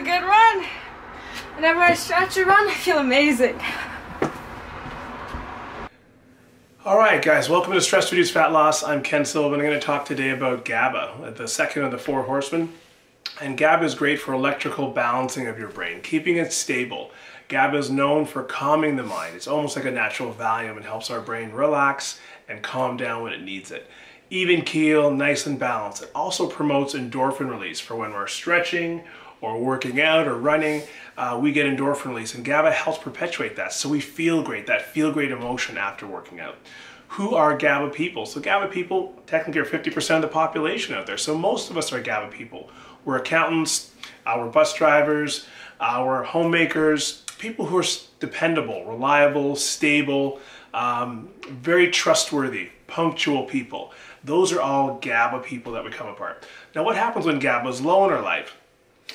good run. Whenever I stretch or run, I feel amazing. All right, guys, welcome to Stress Reduce Fat Loss. I'm Ken Silva, and I'm going to talk today about GABA, the second of the four horsemen. And GABA is great for electrical balancing of your brain, keeping it stable. GABA is known for calming the mind. It's almost like a natural Valium and helps our brain relax and calm down when it needs it. Even keel, nice and balanced. It also promotes endorphin release for when we're stretching or working out or running, uh, we get endorphin release and GABA helps perpetuate that. So we feel great, that feel great emotion after working out. Who are GABA people? So GABA people technically are 50% of the population out there. So most of us are GABA people. We're accountants, our bus drivers, our homemakers, people who are dependable, reliable, stable, um, very trustworthy, punctual people. Those are all GABA people that we come apart. Now what happens when GABA is low in our life?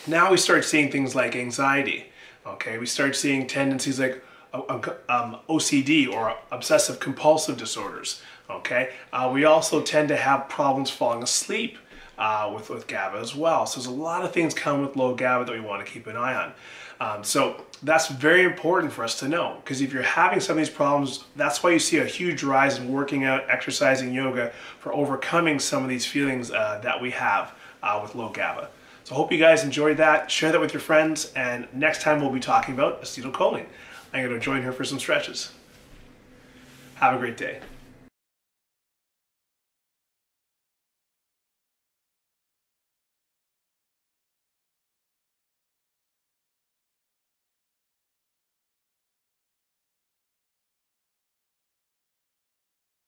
Now we start seeing things like anxiety. Okay, we start seeing tendencies like uh, um, OCD or obsessive compulsive disorders. Okay, uh, we also tend to have problems falling asleep uh, with, with GABA as well. So there's a lot of things come with low GABA that we want to keep an eye on. Um, so that's very important for us to know because if you're having some of these problems, that's why you see a huge rise in working out, exercising, yoga for overcoming some of these feelings uh, that we have uh, with low GABA. So hope you guys enjoyed that. Share that with your friends. And next time we'll be talking about acetylcholine. I'm going to join her for some stretches. Have a great day.